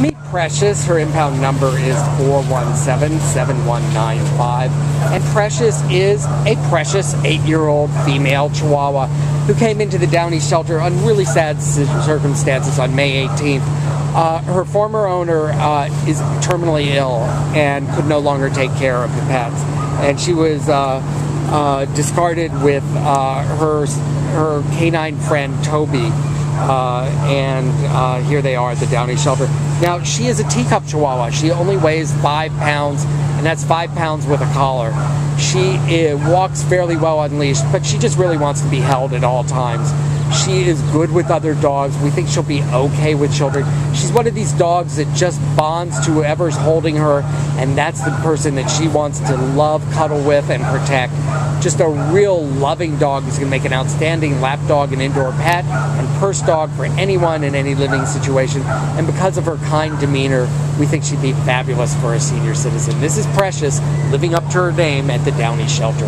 Meet Precious. Her impound number is 417-7195. And Precious is a precious eight-year-old female Chihuahua who came into the Downey shelter on really sad circumstances on May 18th. Uh, her former owner uh, is terminally ill and could no longer take care of the pets. And she was uh, uh discarded with uh, her, her canine friend Toby. Uh, and uh, here they are at the Downey shelter. Now, she is a teacup chihuahua. She only weighs five pounds, and that's five pounds with a collar. She uh, walks fairly well unleashed, but she just really wants to be held at all times. She is good with other dogs. We think she'll be okay with children. She's one of these dogs that just bonds to whoever's holding her, and that's the person that she wants to love, cuddle with, and protect. Just a real loving dog who's going to make an outstanding lap dog and indoor pet and purse dog for anyone in any living situation. And because of her kind demeanor, we think she'd be fabulous for a senior citizen. This is Precious, living up to her name at the Downey Shelter.